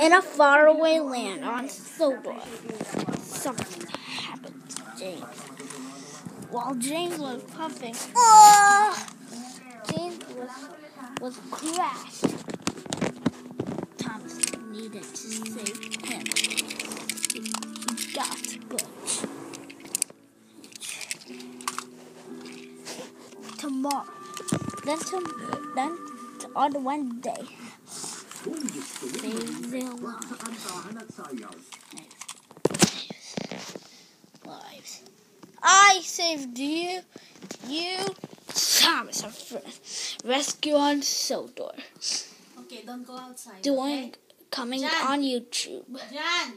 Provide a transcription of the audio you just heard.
In a faraway land on Sodor, something happened to James. While James was puffing, ah! oh, James was, was crashed. Thomas needed to save him. He, he got Butch. Tomorrow, then, to, then on Wednesday, save their lives. I saved you, you, Thomas, our friend. Rescue on Sodor. Okay, don't go outside. Doing coming Jan. on YouTube. Okay? Jan!